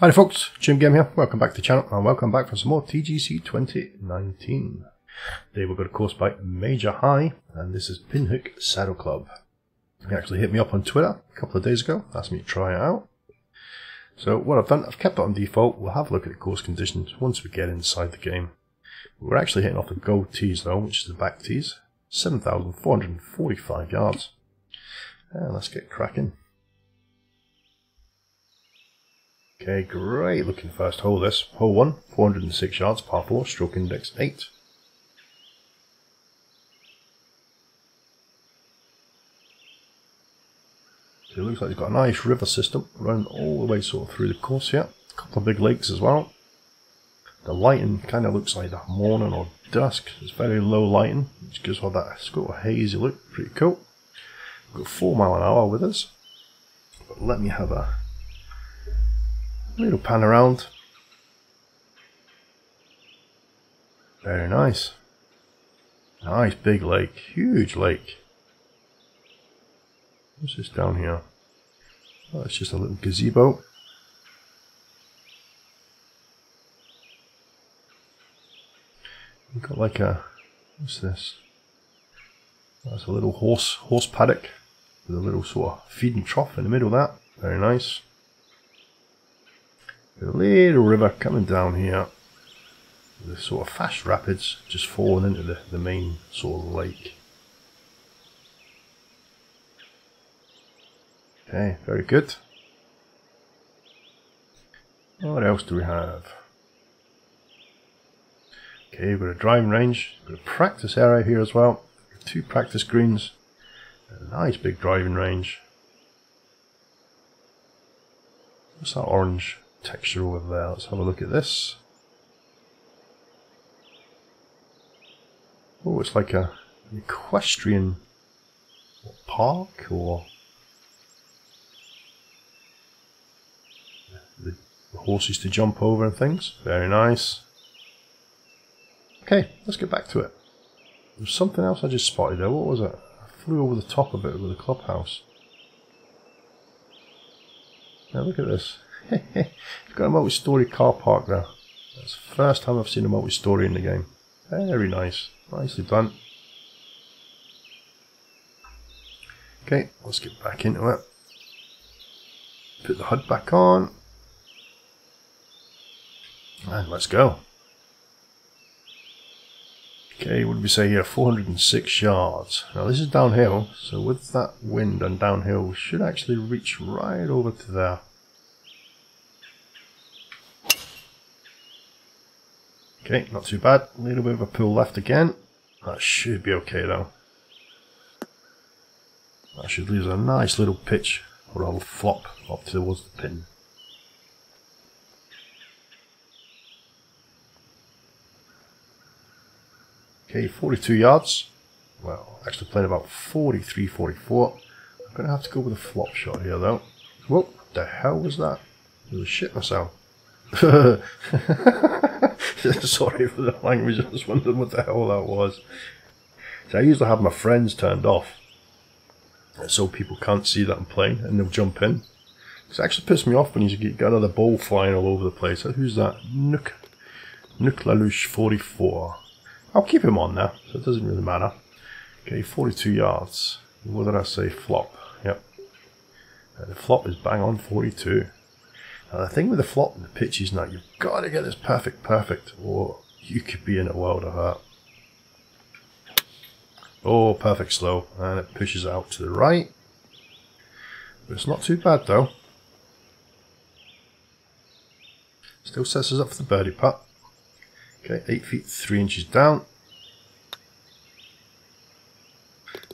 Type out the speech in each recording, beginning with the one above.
Hi folks, Jim Gem here. Welcome back to the channel and welcome back for some more TGC 2019. Today we've got a course by Major High and this is Pinhook Saddle Club. He actually hit me up on Twitter a couple of days ago, asked me to try it out. So what I've done, I've kept it on default. We'll have a look at the course conditions once we get inside the game. We're actually hitting off the gold tees though, which is the back tees. 7,445 yards. And let's get cracking. Okay, great looking first hole this. Hole 1, 406 yards, par 4, stroke index 8. So it looks like they've got a nice river system running all the way sort of through the course here. A couple of big lakes as well. The lighting kind of looks like the morning or dusk. It's very low lighting, which gives all that sort of hazy look. Pretty cool. We've got 4 mile an hour with us. But let me have a little pan around. Very nice. Nice big lake. Huge lake. What's this down here? Oh, it's just a little gazebo. We've got like a, what's this? That's a little horse horse paddock with a little sort of feeding trough in the middle of that. Very nice. A little river coming down here. The sort of fast rapids just falling into the, the main sort of lake. Okay, very good. What else do we have? Okay, we've got a driving range, we've got a practice area here as well. Two practice greens, a nice big driving range. What's that orange texture over there? Let's have a look at this. Oh, it's like a an equestrian park or the horses to jump over and things. Very nice. Okay, let's get back to it. There's something else I just spotted there. What was it? I flew over the top of it with the clubhouse. Now look at this. It's got a multi-story car park there. That's the first time I've seen a multi-story in the game. Very nice. Nicely done. Okay, let's get back into it. Put the HUD back on. And let's go. Okay, what did we say here? 406 yards. Now this is downhill, so with that wind and downhill, we should actually reach right over to there. Okay, not too bad. A little bit of a pull left again. That should be okay though. That should leave a nice little pitch, or a flop up towards the pin. Okay, 42 yards. Well, actually playing about 43, 44. I'm going to have to go with a flop shot here though. What the hell was that? I was shit myself. Sorry for the language, I just wondering what the hell that was. So I usually have my friends turned off. So people can't see that I'm playing and they'll jump in. It's actually pissed me off when you get another ball flying all over the place. Who's that? Nook, Nook Lalouche 44. I'll keep him on there, so it doesn't really matter. Okay, 42 yards. What did I say? Flop. Yep. Uh, the flop is bang on 42. Now the thing with the flop and the pitch is now you've got to get this perfect perfect or you could be in a world of hurt. Oh, perfect slow. And it pushes out to the right. But it's not too bad though. Still sets us up for the birdie putt. Okay, 8 feet 3 inches down.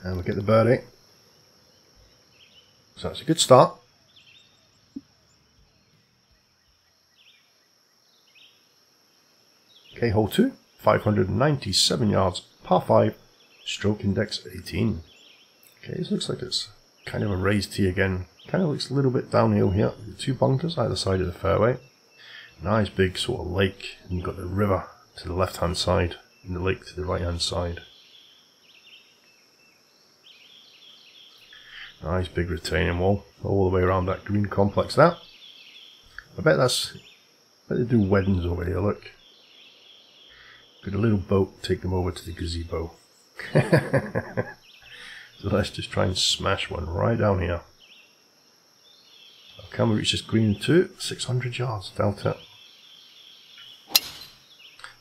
And we get the birdie. So that's a good start. Okay, hole 2, 597 yards, par 5, stroke index 18. Okay, this looks like it's kind of a raised tee again. Kind of looks a little bit downhill here. Two bunkers either side of the fairway. Nice big sort of lake, and you've got the river to the left hand side, and the lake to the right hand side. Nice big retaining wall all the way around that green complex there. I bet that's... I bet they do weddings over here, look. Got a little boat, take them over to the gazebo. so let's just try and smash one right down here. Can we reach this green too? 600 yards, delta.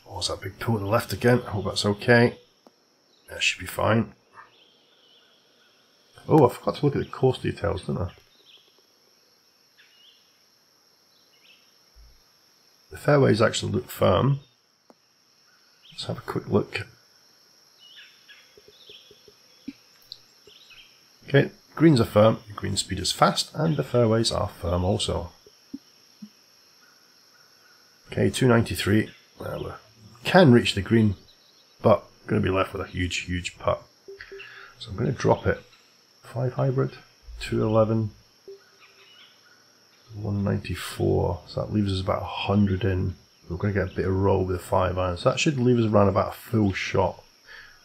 Oh, is that big pool to the left again? I hope that's okay. That should be fine. Oh, I forgot to look at the course details, didn't I? The fairways actually look firm. Let's have a quick look. Okay, greens are firm, green speed is fast, and the fairways are firm also. Okay, 293. Well, we can reach the green, but going to be left with a huge, huge putt. So I'm going to drop it. 5 hybrid, 211, 194. So that leaves us about 100 in. We're going to get a bit of roll with the 5 irons. So that should leave us around about a full shot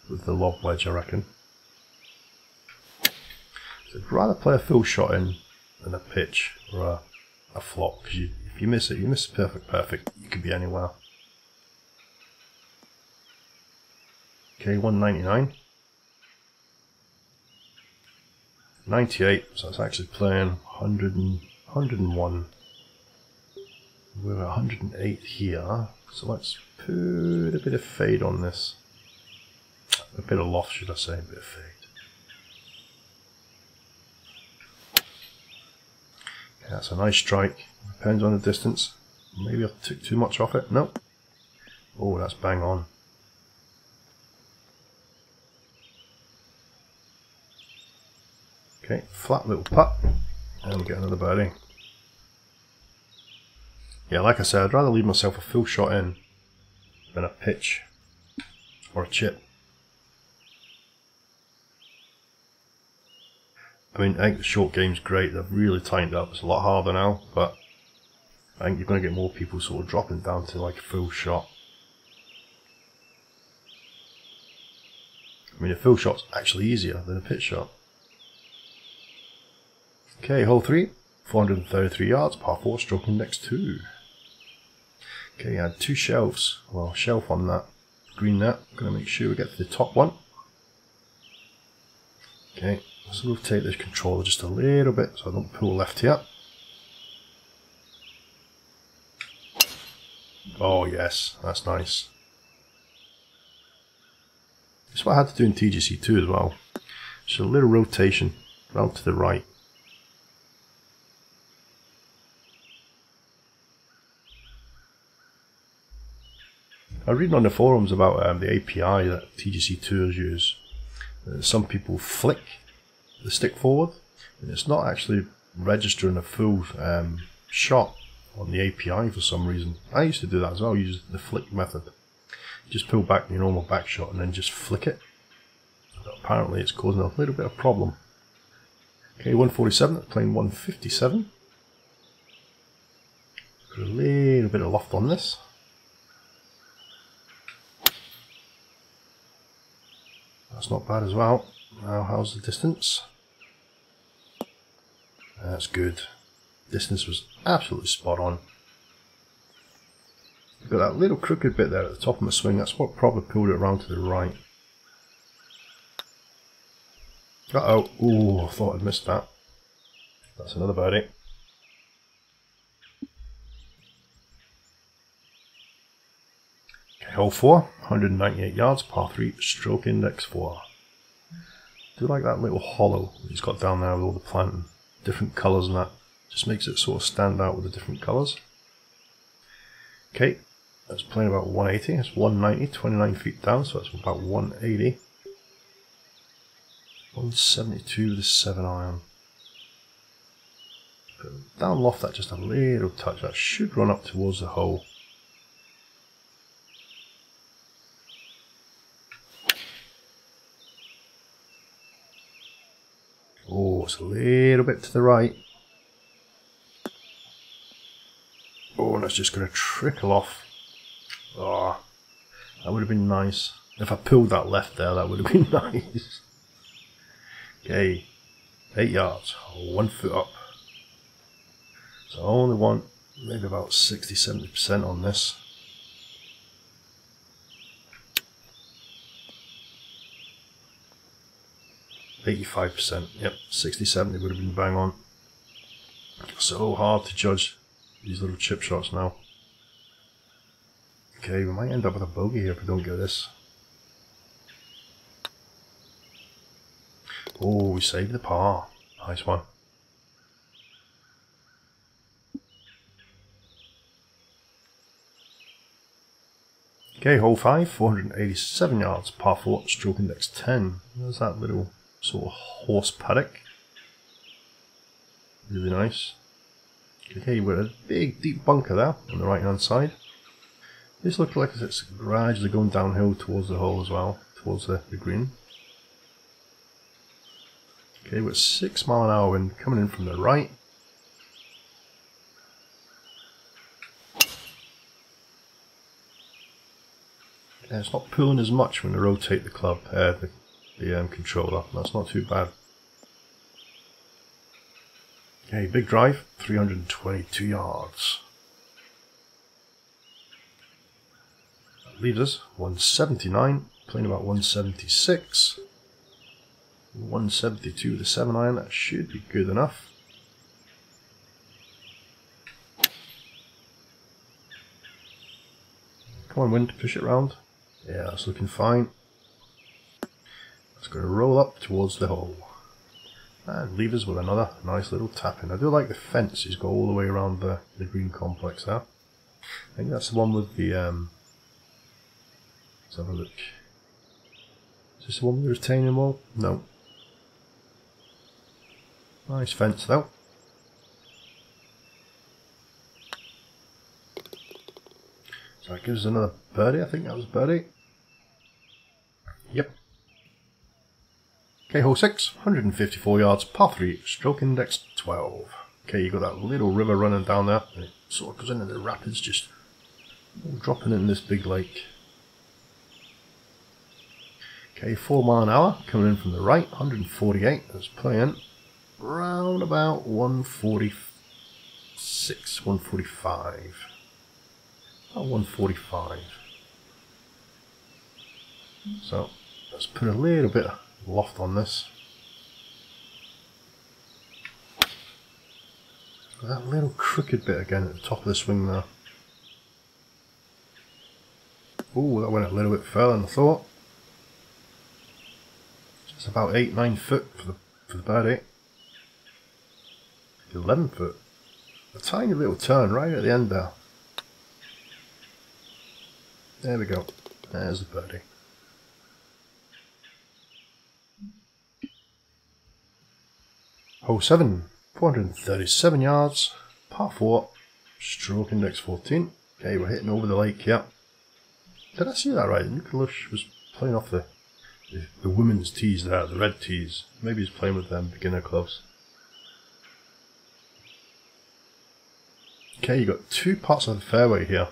with the lob wedge, I reckon. So I'd rather play a full shot in than a pitch or a, a flop. Because if you miss it, you miss a perfect perfect. You could be anywhere. Okay, 199. 98, so it's actually playing 100 and, 101. We're 108 here, so let's put a bit of fade on this. A bit of loft, should I say, a bit of fade. Okay, that's a nice strike. Depends on the distance. Maybe I took too much off it. Nope. Oh, that's bang on. Okay, flat little putt, and we get another birdie. Yeah, like I said, I'd rather leave myself a full shot in than a pitch or a chip. I mean, I think the short game's great. They've really tightened up. It's a lot harder now, but I think you're going to get more people sort of dropping down to like a full shot. I mean, a full shot's actually easier than a pitch shot. Okay, hole 3, 433 yards, par 4, stroke index 2. Okay, I had two shelves, well, shelf on that green net. I'm going to make sure we get to the top one. Okay, let's rotate this controller just a little bit so I don't pull left here. Oh yes, that's nice. That's what I had to do in TGC2 as well. Just a little rotation round to the right. I reading on the forums about um, the API that TGC Tours use. Uh, some people flick the stick forward, and it's not actually registering a full um, shot on the API for some reason. I used to do that as well, use the flick method. Just pull back your normal back shot and then just flick it. But apparently it's causing a little bit of problem. Okay, 147, playing 157. Put a little bit of loft on this. That's not bad as well. Now, how's the distance? That's good. Distance was absolutely spot on. Got that little crooked bit there at the top of my swing. That's what probably pulled it around to the right. Uh oh. Ooh, I thought I'd missed that. That's another birdie. Hole 4, 198 yards, par 3, stroke index 4. do like that little hollow he's got down there with all the planting, different colours and that. Just makes it sort of stand out with the different colours. Okay, that's playing about 180, it's 190, 29 feet down, so that's about 180. 172 with a 7 iron. Down loft that just a little touch, that should run up towards the hole. Oh, it's a little bit to the right. Oh, and it's just going to trickle off. Oh, that would have been nice. If I pulled that left there, that would have been nice. Okay, eight yards, one foot up. So I only want maybe about 60 70% on this. Eighty-five percent. Yep, 60, 70 would have been bang on. So hard to judge these little chip shots now. Okay, we might end up with a bogey here if we don't get this. Oh, we saved the par. Nice one. Okay, hole 5, 487 yards, par 4, stroke index 10. There's that little sort of horse paddock. Really nice. Okay, got a big deep bunker there on the right hand side. This looks like it's gradually going downhill towards the hole as well, towards the, the green. Okay, we're 6 mile an hour wind coming in from the right. It's not pulling as much when I rotate the club, uh, the, the um, controller. That's not too bad. Okay, big drive, 322 yards. Us 179, playing about 176. 172 to 7 iron, that should be good enough. Come on, wind, push it round. Yeah, that's looking fine. It's going to roll up towards the hole. And leave us with another nice little tap in. I do like the fence he's got all the way around the, the green complex there. I think that's the one with the... Um, let's have a look. Is this the one with the retaining wall? No. Nice fence though. So that gives us another birdie, I think that was birdie. Yep. Okay, hole 6, 154 yards, par 3, stroke index 12. Okay, you got that little river running down there, and it sort of goes into the rapids, just dropping in this big lake. Okay, 4 mile an hour, coming in from the right, 148, that's playing round about 146, 145. About 145. So let's put a little bit of loft on this. That little crooked bit again at the top of the swing there. Oh, that went a little bit further than I thought. It's about 8-9 foot for the, for the birdie. Eh? 11 foot. A tiny little turn right at the end there. There we go. There's the birdie. Hole 7, 437 yards, par 4, stroke index 14. Okay, we're hitting over the lake here. Did I see that right? Nicholas was playing off the, the, the women's tees there, the red tees. Maybe he's playing with them beginner clubs. Okay, you've got two parts of the fairway here.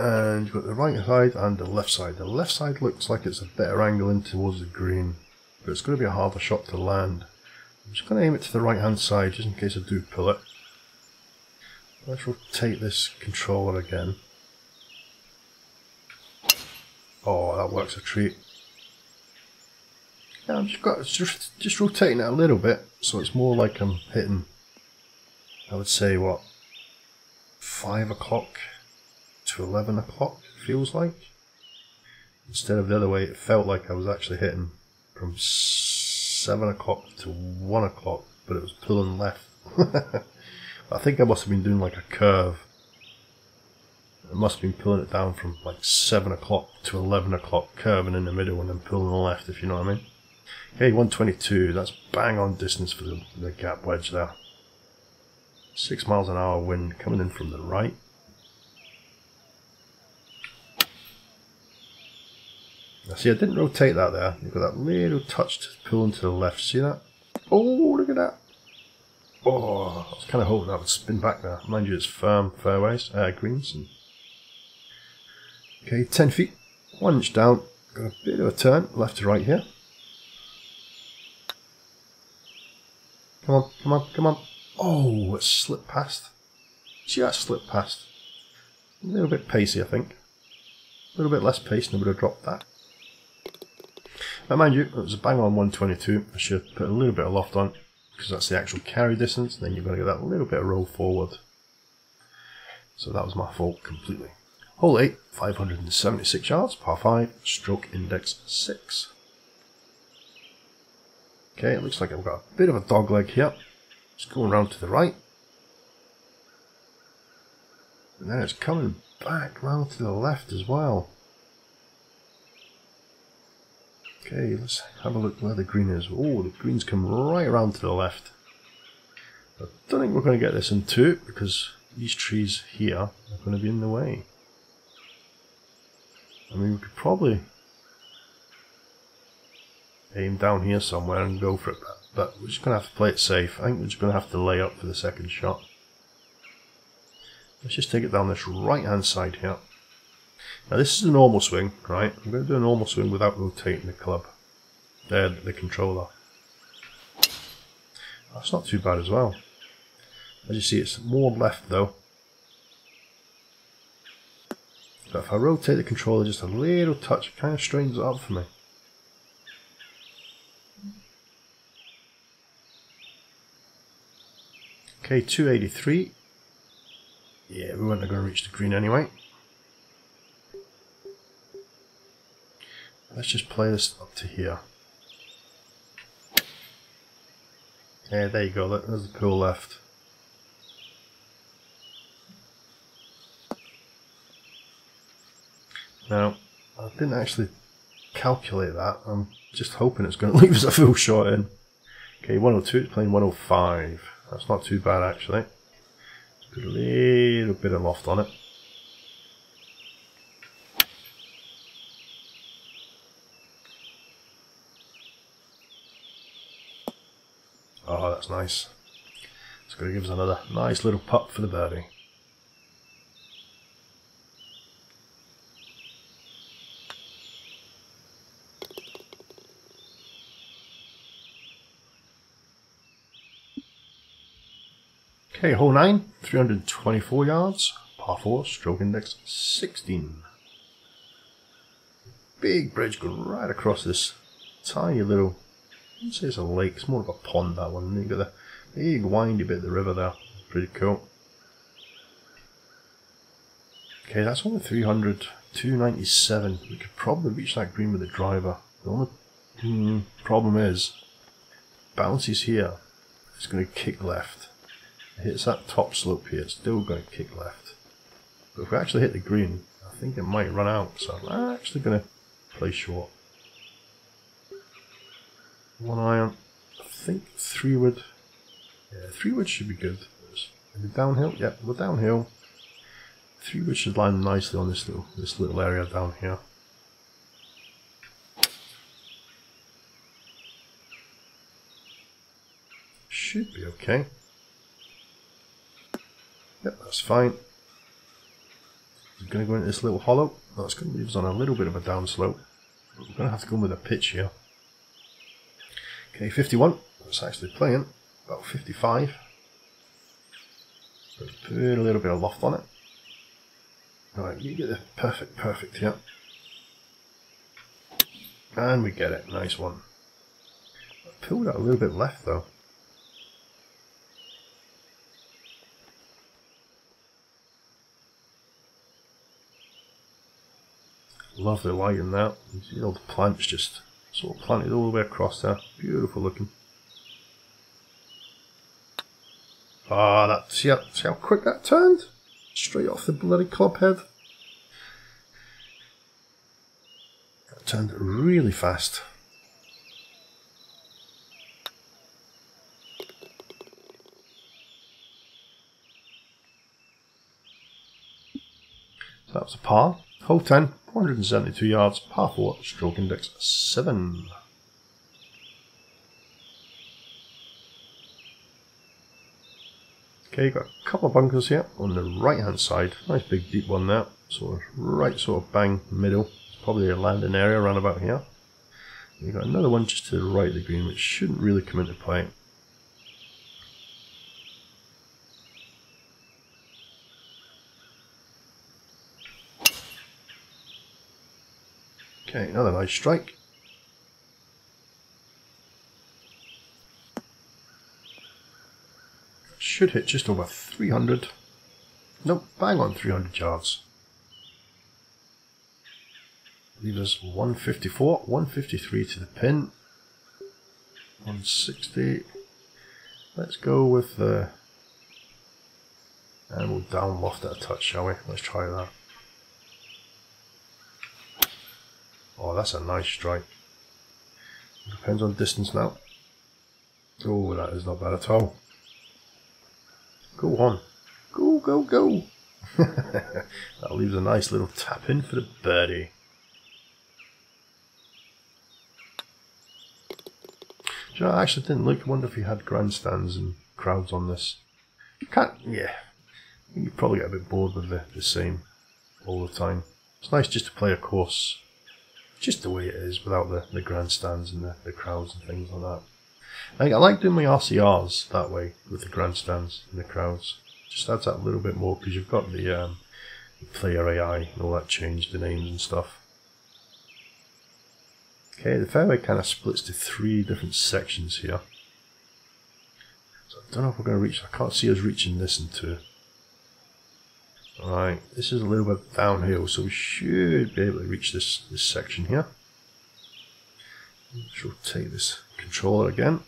And you've got the right side and the left side. The left side looks like it's a better angle in towards the green, but it's going to be a harder shot to land. I'm just going to aim it to the right hand side just in case I do pull it. Let's rotate this controller again. Oh, that works a treat. Yeah, I'm just got just just rotating it a little bit so it's more like I'm hitting I would say what five o'clock to eleven o'clock feels like. Instead of the other way, it felt like I was actually hitting from seven o'clock to one o'clock, but it was pulling left. I think I must have been doing like a curve. I must have been pulling it down from like seven o'clock to eleven o'clock, curving in the middle and then pulling left, if you know what I mean. Okay, 122, that's bang on distance for the, the gap wedge there. Six miles an hour wind coming in from the right. See, I didn't rotate that there. You've got that little touch to pull into the left. See that? Oh, look at that. Oh, I was kind of hoping that would spin back there. Mind you, it's firm fairways, uh, greens. And... Okay, 10 feet, one inch down. Got a bit of a turn, left to right here. Come on, come on, come on. Oh, it slipped past. See that slipped past? A little bit pacey, I think. A little bit less pace and I would have dropped that. Now mind you, it was a bang on 122. I should have put a little bit of loft on because that's the actual carry distance. Then you're going to get that little bit of roll forward. So that was my fault completely. Hole 8, 576 yards, par 5, stroke index 6. Okay, it looks like I've got a bit of a dog leg here. It's going around to the right. And then it's coming back round to the left as well. Okay, let's have a look where the green is. Oh, the green's come right around to the left. I don't think we're going to get this in two because these trees here are going to be in the way. I mean, we could probably aim down here somewhere and go for it, but we're just going to have to play it safe. I think we're just going to have to lay up for the second shot. Let's just take it down this right hand side here. Now this is a normal swing, right? I'm going to do a normal swing without rotating the club. There, the controller. That's not too bad as well. As you see, it's more left though. But if I rotate the controller just a little touch, it kind of straightens it up for me. Okay, 283. Yeah, we weren't going to reach the green anyway. Let's just play this up to here. Yeah, there you go, there's the pool left. Now, I didn't actually calculate that, I'm just hoping it's going to leave us a full shot in. Okay, 102, it's playing 105. That's not too bad actually. Put a little bit of loft on it. That's nice. It's going to give us another nice little putt for the birdie. Okay, hole 9, 324 yards, par 4, stroke index 16. Big bridge going right across this tiny little, I'd say it's a lake, it's more of a pond that one. You've got the big windy bit of the river there, pretty cool. Okay, that's only 300, 297. We could probably reach that green with the driver. The only hmm, problem is, bounces here, it's going to kick left It hits that top slope here, it's still going to kick left. But if we actually hit the green, I think it might run out, so I'm actually going to play short. One iron, I think three wood, yeah, three wood should be good. The downhill, yep, we're downhill. Three wood should land nicely on this little, this little area down here. Should be okay. Yep, that's fine. We're going to go into this little hollow. That's going to leave us on a little bit of a downslope. But we're going to have to go with a pitch here. Okay, 51. That's actually playing. About 55. Put a little bit of loft on it. Alright, you get the perfect, perfect here. And we get it. Nice one. I pulled out a little bit left though. Lovely light in that. You see all the plants just sort of planted all the way across there. Beautiful looking. Ah, that see how, see how quick that turned? Straight off the bloody club head. That turned really fast. So that was a par. Hole 10. 472 yards, par 4, stroke index 7. Okay, got a couple of bunkers here on the right hand side. Nice big deep one there. Sort of right sort of bang middle. Probably a landing area around about here. We've got another one just to the right of the green which shouldn't really come into play. Okay, another nice strike. Should hit just over 300. Nope, bang on 300 yards. Leave us 154, 153 to the pin. 160. Let's go with the... And we'll down loft it a touch, shall we? Let's try that. Oh, that's a nice strike. Depends on distance now. Oh, that is not bad at all. Go on. Go, go, go. that leaves a nice little tap in for the birdie. you know, I actually didn't look. I wonder if he had grandstands and crowds on this. Can't, yeah. You probably get a bit bored with the, the same all the time. It's nice just to play a course just the way it is without the, the grandstands and the, the crowds and things like that. I, I like doing my RCRs that way with the grandstands and the crowds. Just adds that a little bit more because you've got the, um, player AI and all that change, the names and stuff. Okay, the fairway kind of splits to three different sections here. So I don't know if we're going to reach, I can't see us reaching this in two. Alright, this is a little bit downhill, so we should be able to reach this, this section here. Let's rotate this controller again.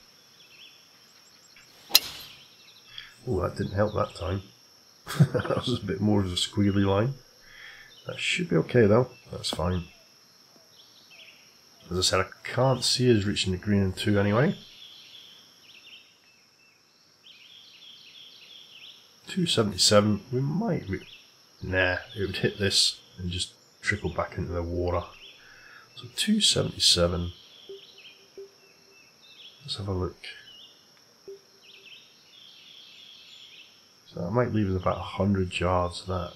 Oh, that didn't help that time. that was a bit more of a squiggly line. That should be okay though, that's fine. As I said, I can't see us reaching the green in two anyway. 277, we might, nah, it would hit this and just trickle back into the water. So 277, let's have a look. So that might leave us about 100 yards of that.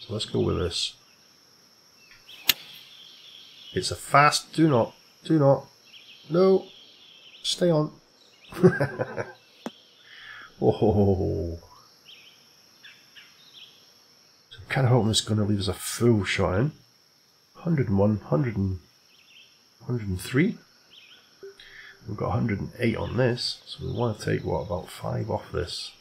So let's go with this. It's a fast, do not, do not, no, stay on. oh, so I'm kind of hoping it's going to leave us a full shot in. 101, 100 and, 103. We've got 108 on this, so we want to take, what, about 5 off this.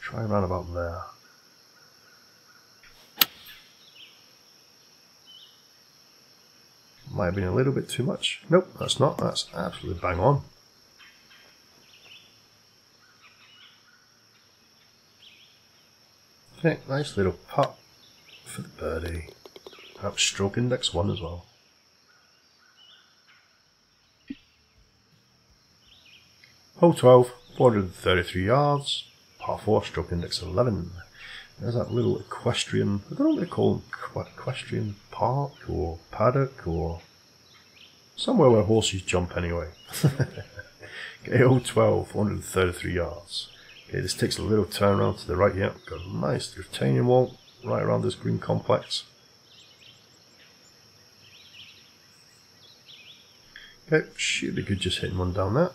Try around about there. Might have been a little bit too much. Nope, that's not. That's absolutely bang on. Okay, nice little putt for the birdie. Perhaps stroke index 1 as well. Hole 12, 433 yards, par 4, stroke index 11. There's that little equestrian, I don't know what they call them, equestrian park or paddock or somewhere where horses jump anyway. okay, 012, 133 yards. Okay, this takes a little turn around to the right here. Got a nice retaining wall right around this green complex. Okay, should be good just hitting one down there.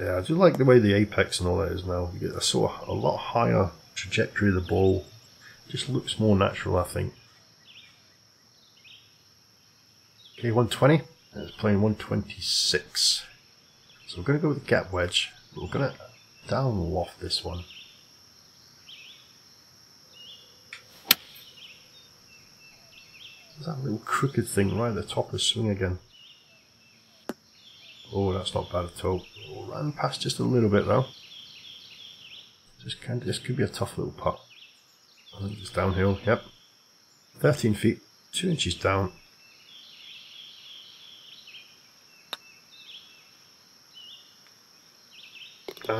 Yeah, I do like the way the apex and all that is now. You get a sort of a lot higher trajectory of the ball. Just looks more natural, I think. Okay, 120. It's playing 126. So we're going to go with the gap wedge. But we're going to down loft this one. That little crooked thing right at the top of the swing again. Oh, that's not bad at all. Oh, ran past just a little bit though. This, can, this could be a tough little putt. I think it's downhill, yep. 13 feet, 2 inches down.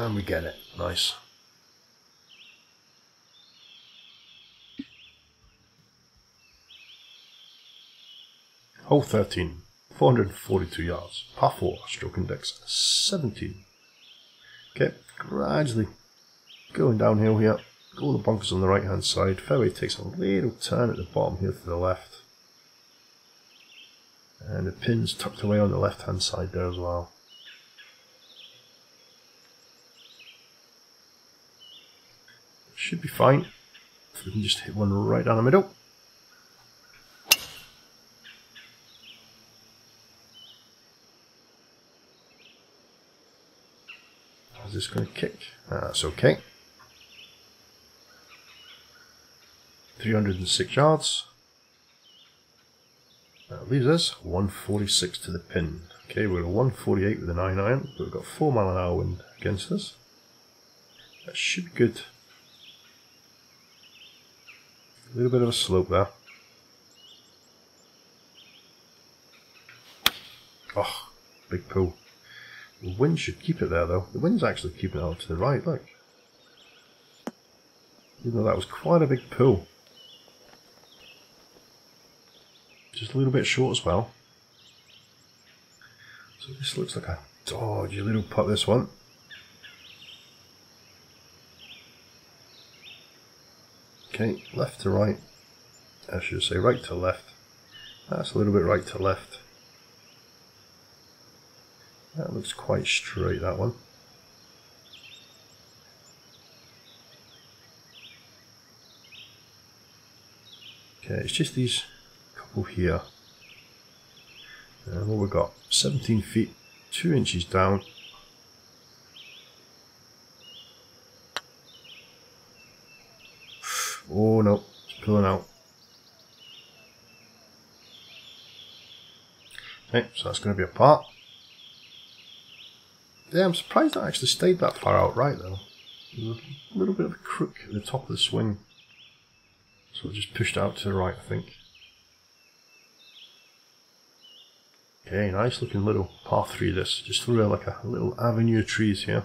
And we get it. Nice. Hole 13. 442 yards, par 4, stroke index 17. Okay, gradually going downhill here. All the bunkers on the right hand side. Fairway takes a little turn at the bottom here to the left. And the pin's tucked away on the left hand side there as well. Should be fine. If we can just hit one right down the middle. Is this going to kick? That's okay. 306 yards. That leaves us 146 to the pin. Okay, we're at 148 with a 9 iron, but we've got 4 mile an hour wind against us. That should be good. A little bit of a slope there. Oh, big pull. The wind should keep it there though. The wind's actually keeping it out to the right, look. Even though that was quite a big pull. Just a little bit short as well. So this looks like a dodgy little putt, this one. Okay, left to right. I should say right to left. That's a little bit right to left. That looks quite straight, that one. Okay, it's just these couple here. And what we've got, 17 feet, 2 inches down. Oh no, it's pulling out. Okay, so that's going to be a part. Yeah, I'm surprised I actually stayed that far out right though. There's a little bit of a crook at the top of the swing. So just pushed out to the right, I think. Okay, nice looking little par 3 this. Just through like a little avenue of trees here.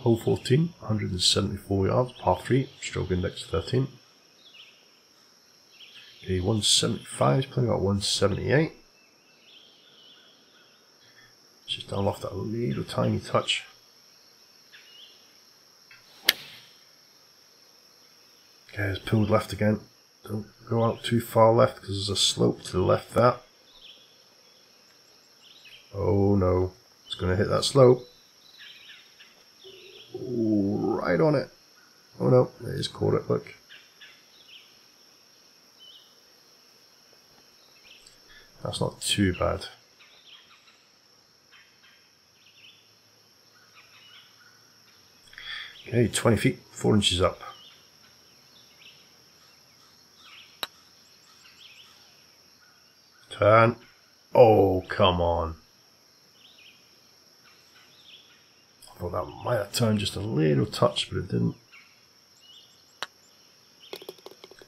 Hole 14, 174 yards, par 3, stroke index 13. Okay, 175 is playing about 178. Just down off that little tiny touch. Okay, it's pulled left again. Don't go out too far left because there's a slope to the left there. Oh no, it's going to hit that slope. Ooh, right on it. Oh no, it is caught it, look. That's not too bad. Okay, 20 feet, 4 inches up. Turn. Oh, come on. I thought that might have turned just a little touch, but it didn't.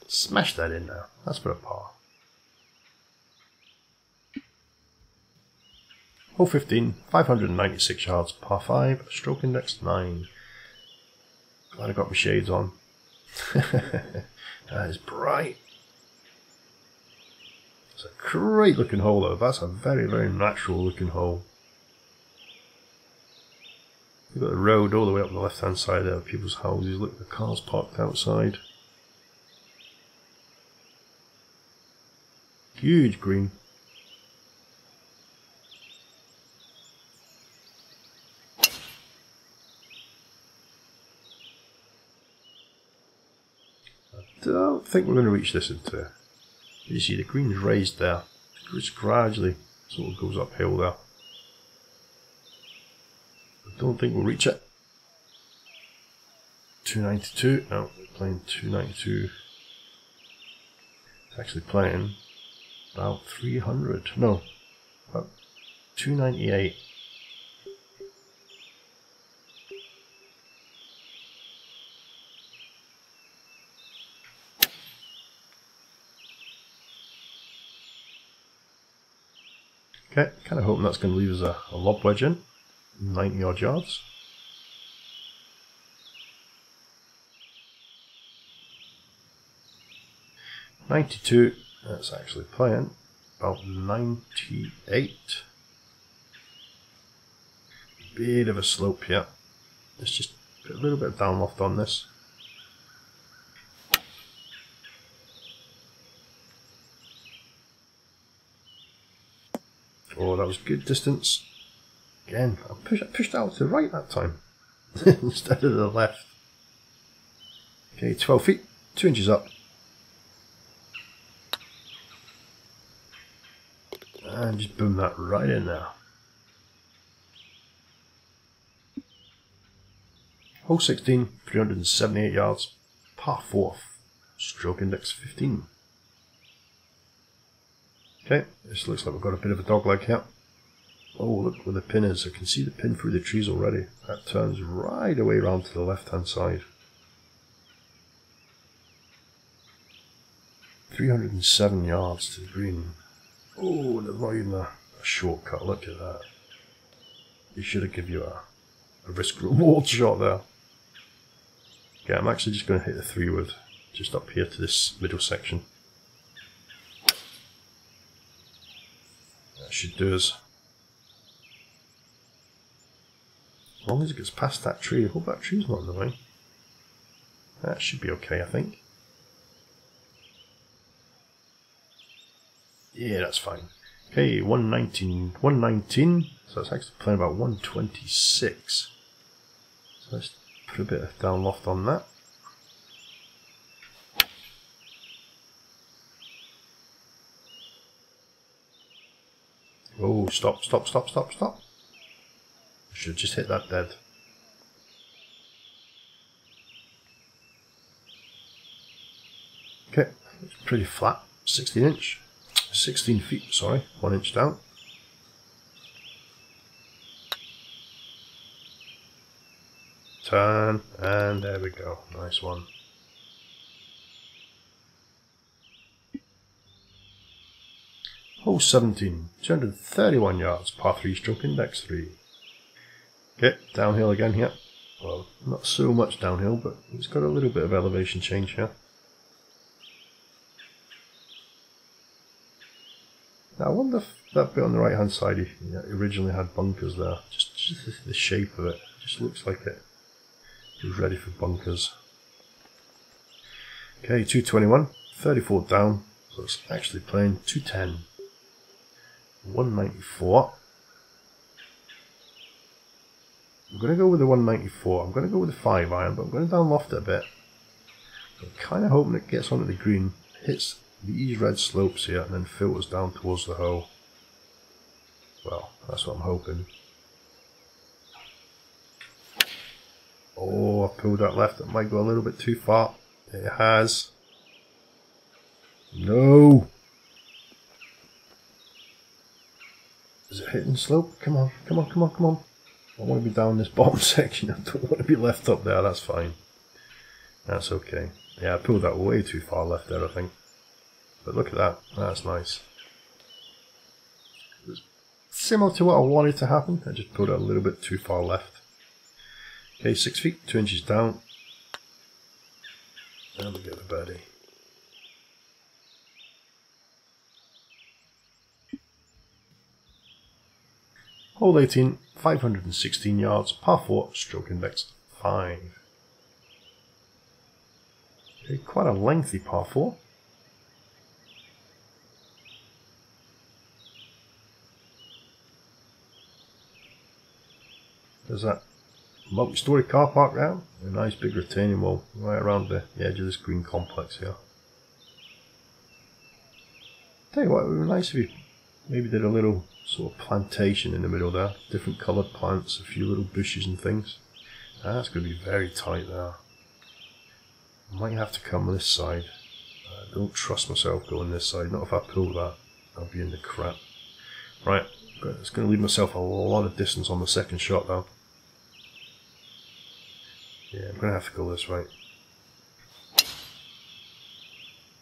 Smash that in now. That's for a par. Hole 15, 596 yards, par 5, stroke index 9. Glad I got my shades on. that is bright. It's a great looking hole though. That's a very, very natural looking hole. You've got the road all the way up the left hand side there, of people's houses. Look, the cars parked outside. Huge green. I don't think we're going to reach this into. You see the green's raised there. It's gradually sort of goes uphill there. I don't think we'll reach it. 292. No, we're playing 292. It's actually playing about 300. No, about 298. Okay, kind of hoping that's going to leave us a, a lob wedge in, 90 odd yards. Ninety-two. That's actually playing about ninety-eight. Bit of a slope here. Let's just a little bit of down loft on this. Was good distance. Again, I pushed, I pushed out to the right that time instead of the left. Okay, 12 feet, 2 inches up. And just boom that right in there. Hole 16, 378 yards, par 4, stroke index 15. Okay, this looks like we've got a bit of a dog dogleg here. Oh, look where the pin is. I can see the pin through the trees already. That turns right away around to the left-hand side. 307 yards to the green. Oh, not even a, shortcut. Look at that. He should have given you a, a risk reward shot there. Okay, I'm actually just going to hit the three wood just up here to this middle section. That should do us. As long as it gets past that tree, I hope that tree's not in the way. That should be okay, I think. Yeah, that's fine. Okay, 119, 119, so it's actually playing about 126. So let's put a bit of down loft on that. Oh, stop, stop, stop, stop, stop. Should just hit that dead. Okay, it's pretty flat, 16 inch. 16 feet, sorry, one inch down. Turn, and there we go, nice one. Hole 17, 231 yards, par 3 stroke index 3. Okay, downhill again here. Well, not so much downhill, but it's got a little bit of elevation change here. Now, I wonder if that bit on the right hand side originally had bunkers there. Just, just the shape of it. it just looks like it was ready for bunkers. Okay, 221, 34 down, so it's actually playing 210. 194. I'm going to go with the 194. I'm going to go with the 5 iron, but I'm going to down loft it a bit. I'm kind of hoping it gets onto the green, hits these red slopes here, and then filters down towards the hole. Well, that's what I'm hoping. Oh, I pulled that left. It might go a little bit too far. It has. No! Is it hitting slope? Come on, come on, come on, come on. I want to be down this bottom section. I don't want to be left up there. That's fine. That's okay. Yeah, I pulled that way too far left there, I think. But look at that. That's nice. It's similar to what I wanted to happen. I just pulled it a little bit too far left. Okay, six feet, two inches down. And we get the birdie. Hole 18, 516 yards, par 4, stroke index 5. Okay, quite a lengthy par 4. There's that multi-story car park now. A nice big retaining wall right around the edge of this green complex here. Tell you what, it would be nice if you maybe did a little sort of plantation in the middle there. Different coloured plants, a few little bushes and things. That's going to be very tight there. I might have to come this side. I don't trust myself going this side. Not if I pull that. I'll be in the crap. Right, it's going to leave myself a lot of distance on the second shot though. Yeah, I'm going to have to go this way.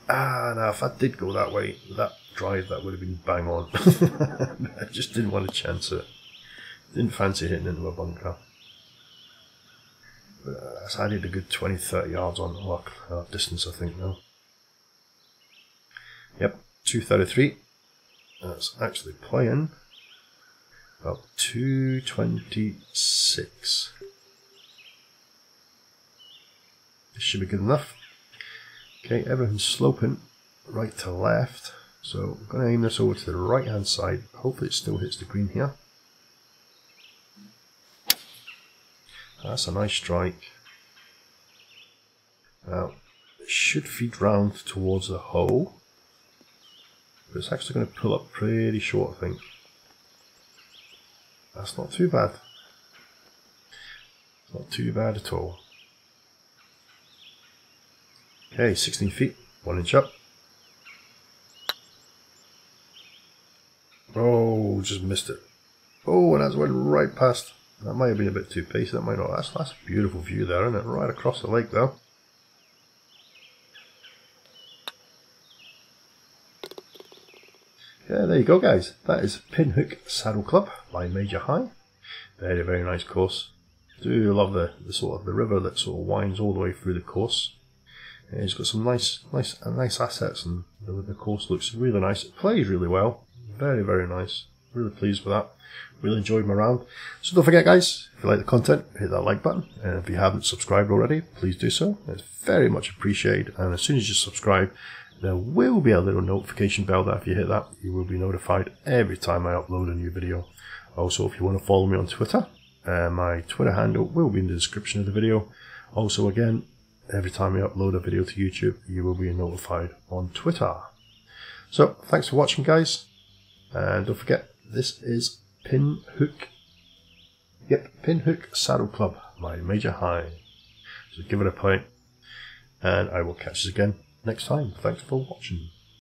Ah, now if I did go that way, that drive, that would have been bang on. I just didn't want to chance it. Didn't fancy hitting into a bunker. But uh, I did a good 20, 30 yards on luck, uh, distance I think now. Yep, 233. That's actually playing about 226. This should be good enough. Okay, everything's sloping right to left. So I'm going to aim this over to the right hand side. Hopefully it still hits the green here. That's a nice strike. Now, it should feed round towards the hole. But it's actually going to pull up pretty short, I think. That's not too bad. Not too bad at all. Okay, 16 feet, 1 inch up. Oh, just missed it. Oh, and that's went right past. That might have been a bit too pacey, that might not. That's, that's a beautiful view there, isn't it? Right across the lake though. Yeah, there you go guys. That is Pinhook Saddle Club by Major High. Very, very nice course. Do love the, the sort of the river that sort of winds all the way through the course. And it's got some nice, nice, nice assets, and the, the course looks really nice. It plays really well. Very, very nice. Really pleased with that. Really enjoyed my round. So don't forget, guys, if you like the content, hit that like button. And if you haven't subscribed already, please do so. It's very much appreciated. And as soon as you subscribe, there will be a little notification bell that if you hit that, you will be notified every time I upload a new video. Also, if you want to follow me on Twitter, uh, my Twitter handle will be in the description of the video. Also, again, every time I upload a video to YouTube, you will be notified on Twitter. So, thanks for watching, guys. And don't forget, this is Pinhook. Yep, Pinhook Saddle Club my Major High. So give it a. And I will catch you again next time. Thanks for watching.